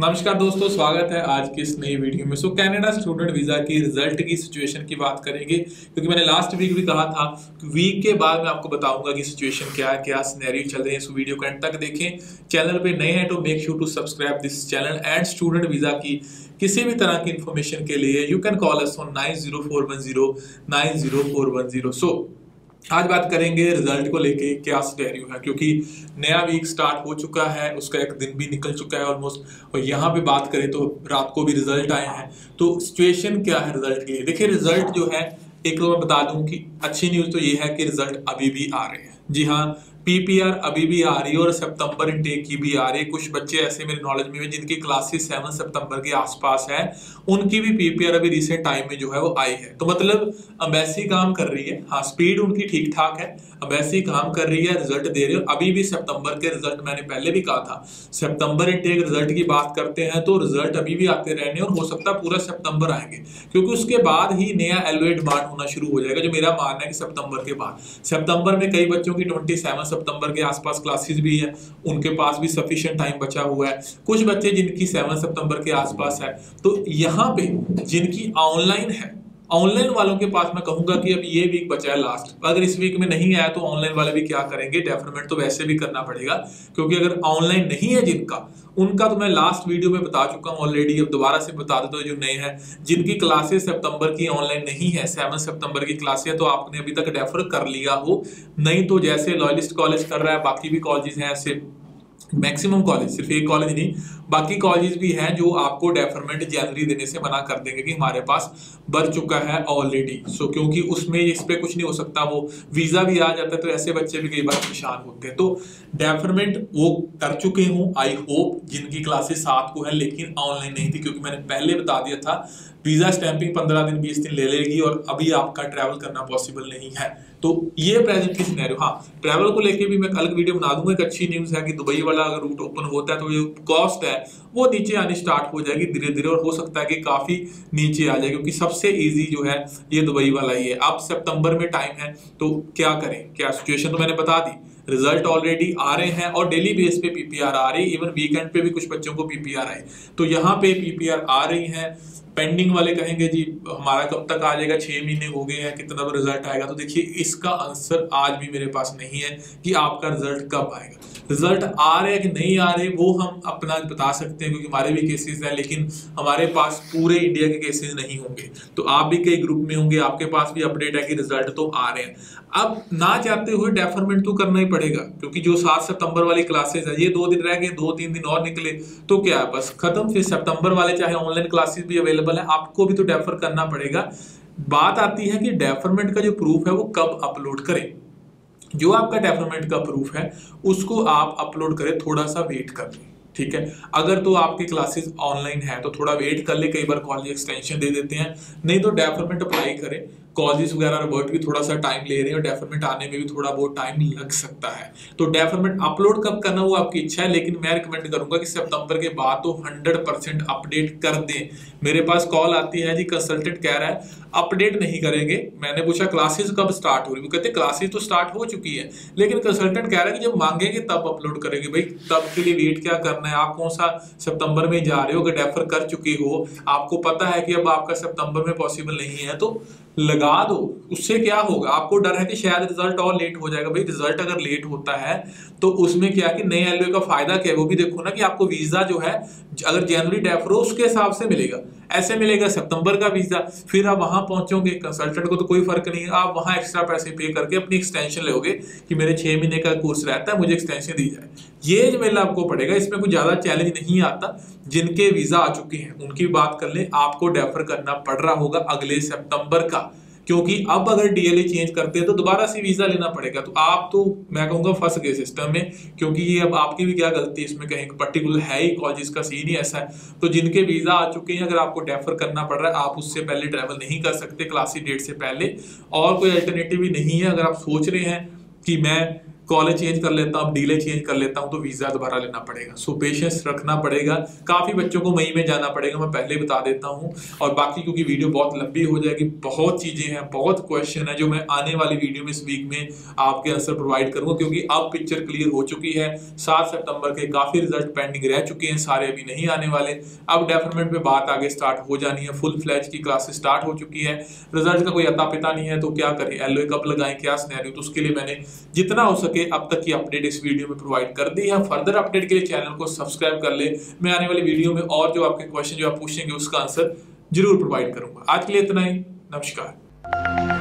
नमस्कार दोस्तों, स्वागत है आज की इस नई वीडियो में। सो कनाडा स्टूडेंट वीज़ा की रिज़ल्ट की सिचुएशन की बात करेंगे, क्योंकि मैंने लास्ट वीक भी कहा था कि वीक के बाद मैं आपको बताऊँगा कि सिचुएशन क्या है, क्या सिनेरियो चल रहे हैं। इस वीडियो को एंड तक देखें। चैनल पे नए हैं तो make sure to subscribe this channel and student visa की किसी भी तरह की इन्फॉर्मेशन के लिए you can call us on nine zero four one zero nine zero four one zero so आज बात करेंगे रिज़ल्ट को लेके, क्या स्टेरियो है? क्योंकि नया वीक स्टार्ट हो चुका है, उसका एक दिन भी निकल चुका है ऑलमोस्ट और यहाँ पे बात करें तो रात को भी रिज़ल्ट आए हैं। तो सिचुएशन क्या है रिज़ल्ट के लिए? देखिए रिज़ल्ट जो है, एक तो मैं बता दूँ कि अच्छी न्यूज़ तो ये है कि रिज़ल्ट अभी भी आ रहे हैं। जी हाँ पीपीआर अभी भी आ रही है और सितंबर इनटेक की भी आ रही है। कुछ बच्चे ऐसे मेरे नॉलेज में हैं जिनकी क्लासेस सेवन सितंबर के आसपास है। उनकी भी पीपीआर अभी रिसेंट टाइम में जो है वो आई है। तो मतलब अम्बेसी काम कर रही है। हाँ स्पीड उनकी ठीक ठाक है। अम्बेसी काम कर रही है रिज़ल्ट दे रही है। अभी भी सितंबर के रिज़ल्ट मैंने पहले भी कहा था। सितंबर इनटेक रिज़ल्ट की बात करते हैं तो रिज़ल्ट अभी भी आते रहने और हो सकता पूरा सितंबर आएँगे। क्योंकि उसके बाद ही नया एलओए डिमांड होना शुरू हो जाएगा, जो मेरा मानना है कि सितंबर के बाद। सितंबर में कई बच्चों की ट्वेंटी सितंबर के आसपास क्लासेस भी हैं, उनके पास भी सफिशियंट टाइम बचा हुआ है। कुछ बच्चे जिनकी सेवन सितंबर के आसपास है तो यहाँ पे जिनकी ऑनलाइन है ऑनलाइन वालों के पास मैं कहूँगा कि अब ये वीक बचा है लास्ट अगर इस वीक में नहीं आया तो ऑनलाइन वाले भी क्या करेंगे? डेफरमेंट तो वैसे भी करना पड़ेगा, क्योंकि अगर ऑनलाइन नहीं है जिनका, उनका तो मैं लास्ट वीडियो में बता चुका हूँ ऑलरेडी अब दोबारा से बता देता हूँ जो नए हैं, जिनकी क्लासेस सितंबर की ऑनलाइन नहीं है सेवन सितंबर की क्लासेस तो आपने अभी तक डेफर कर लिया हो। नहीं तो जैसे लॉयलिस्ट कॉलेज कर रहा है, बाकी भी कॉलेजेस हैं ऐसे मैक्सिमम कॉलेज सिर्फ़ एक कॉलेज नहीं बाकी कॉलेज भी हैं जो आपको डेफरमेंट जनवरी देने से मना कर देंगे कि हमारे पास बढ़ चुका है ऑलरेडी सो so, क्योंकि उसमें इस पे कुछ नहीं हो सकता वो वीज़ा भी आ जाता है तो ऐसे बच्चे भी कई बार परेशान होते हैं। तो डेफरमेंट वो कर चुके हूँ आई होप जिनकी क्लासेस सात को है लेकिन ऑनलाइन नहीं थी क्योंकि मैंने पहले बता दिया था वीज़ा स्टैंपिंग पंद्रह दिन बीस दिन ले लेगी और अभी आपका ट्रैवल करना पॉसिबल नहीं है। तो ये प्रेजेंट की सिनेरियो हाँ ट्रैवल को लेके भी मैं कल वीडियो बना दूँगा, एक अच्छी न्यूज़ है कि दुबई वाला अगर रूट ओपन होता है तो जो कॉस्ट है, वो नीचे आनी स्टार्ट हो जाएगी धीरे धीरे और हो सकता है कि काफ़ी नीचे आ जाए क्योंकि सबसे ईजी जो है, ये दुबई वाला ही है। अब सितंबर में टाइम है तो क्या करें? क्या सिचुएशन तो मैंने बता दी। रिज़ल्ट ऑलरेडी आ रहे हैं और डेली बेस पे पीपीआर आ रही है। इवन वीकेंड पे भी कुछ बच्चों को पीपीआर आए। तो यहाँ पे पीपीआर आ रही है। पेंडिंग वाले कहेंगे जी, हमारा कब तक आ जाएगा? छह महीने हो गए हैं, कितना रिज़ल्ट आएगा? तो देखिए, इसका आंसर आज भी मेरे पास नहीं है कि आपका रिज़ल्ट कब आएगा। रिज़ल्ट आ रहे हैं कि नहीं आ रहे, वो हम अपना बता सकते हैं, क्योंकि हमारे भी केसेस हैं, लेकिन हमारे पास पूरे इंडिया के केसेस नहीं होंगे। तो आप भी कई ग्रुप में होंगे, आपके पास भी अपडेट है कि रिज़ल्ट तो आ रहे हैं। अब ना चाहते हुए डेफरमेंट तो करना ही पड़ेगा, क्योंकि जो सात सितंबर वाली क्लासेस है, ये दो दिन रह गए, दो तीन दिन और निकले तो क्या है, बस खत्म, फिर सितंबर वाले चाहे ऑनलाइन क्लासेस भी अवेलेबल है, आपको भी तो डेफर करना पड़ेगा। बात आती है कि डेफरमेंट का जो प्रूफ है, वो कब अपलोड करें। जो आपका डेवलपमेंट का प्रूफ है, उसको आप अपलोड करें थोड़ा सा वेट कर लें, ठीक है? अगर तो आपकी क्लासेस ऑनलाइन है तो थोड़ा वेट कर ले, कई बार कॉलेज एक्सटेंशन दे देते हैं, नहीं तो डेवलपमेंट अप्लाई करें कॉलेज वगैरह रिवर्ट भी थोड़ा सा टाइम ले रहे हैं और डेफरमेंट आने में भी थोड़ा बहुत टाइम लग सकता है। तो डेफरमेंट अपलोड कब करना वो आपकी इच्छा है, लेकिन मैं रिकमेंड करूँगा कि सितंबर के बाद तो 100 परसेंट अपडेट कर दें। मेरे पास कॉल आती है, जी कंसल्टेंट कह रहा है अपडेट नहीं करेंगे। मैंने पूछा क्लासेस कब स्टार्ट हो रही? वो कहते क्लासेस तो स्टार्ट हो चुकी है। लेकिन कंसल्टेंट कह रहा है कि जब मांगेंगे तब अपलोड करेंगे। भाई, तब के लिए वेट क्या करना है? आप कौन सा सितंबर में जा रहे हो? अगर डेफर कर चुके हो, आपको पता है कि अब आपका सितंबर में पॉसिबल नहीं है तो लगा दो, उससे क्या होगा? आपको डर है कि शायद रिज़ल्ट और लेट हो जाएगा। भाई रिज़ल्ट अगर लेट होता है तो उसमें क्या कि नए एलओए का फ़ायदा क्या है? वो भी देखो ना कि आपको वीज़ा जो है, अगर जनवरी डेफरो उसके हिसाब से मिलेगा। ऐसे मिलेगा सितंबर का वीज़ा फिर आप वहाँ पहुंचोगे कंसल्टेंट को तो कोई फ़र्क नहीं है। आप वहाँ एक्स्ट्रा पैसे पे करके अपनी एक्सटेंशन लोगे कि मेरे छह महीने का कोर्स रहता है, मुझे एक्सटेंशन दी जाए। ये मेला आपको पड़ेगा। इसमें कुछ ज़्यादा चैलेंज नहीं आता। जिनके वीज़ा आ चुके हैं, उनकी बात कर ले, आपको डेफर करना पड़ रहा होगा अगले सितंबर का। क्योंकि अब अगर डीएलए चेंज करते हैं तो दोबारा से वीज़ा लेना पड़ेगा। तो आप तो मैं कहूँगा, फंस गए सिस्टम में, क्योंकि ये अब आपकी भी क्या गलती है? इसमें कहीं पर्टिकुलर है ही कॉलेज का सीन ही ऐसा है। तो जिनके वीज़ा आ चुके हैं, अगर आपको डेफर करना पड़ रहा है, आप उससे पहले ट्रेवल नहीं कर सकते क्लासी डेट से पहले। और कोई अल्टरनेटिव नहीं है, अगर आप सोच रहे हैं कि मैं कॉलेज चेंज कर लेता हूँ, डीले चेंज कर लेता हूँ तो वीज़ा दोबारा लेना पड़ेगा। सो पेशेंस रखना पड़ेगा। काफ़ी बच्चों को मई में जाना पड़ेगा, मैं पहले बता देता हूँ। और बाकी, क्योंकि वीडियो बहुत लंबी हो जाएगी, बहुत चीज़ें हैं, बहुत क्वेश्चन है, जो मैं आने वाली वीडियो में इस वीक में आपके आंसर प्रोवाइड करूँगा, क्योंकि अब पिक्चर क्लियर हो चुकी है। सात सितंबर के काफ़ी रिज़ल्ट पेंडिंग रह चुके हैं, सारे अभी नहीं आने वाले। अब डेफरमेंट में बात आगे स्टार्ट हो जानी है फुल फ्लैज की क्लासेस स्टार्ट हो चुकी है। रिज़ल्ट का कोई अता पिता नहीं है तो क्या करें? एलओ कब लगाएँ, क्या स्नैरियो तो उसके लिए मैंने जितना हो सके अब तक की अपडेट इस वीडियो में प्रोवाइड कर दी है। फर्दर अपडेट के लिए चैनल को सब्सक्राइब कर ले। मैं आने वाली वीडियो में और जो आपके क्वेश्चन जो आप पूछेंगे, उसका आंसर ज़रूर प्रोवाइड करूँगा। आज के लिए इतना ही। नमस्कार।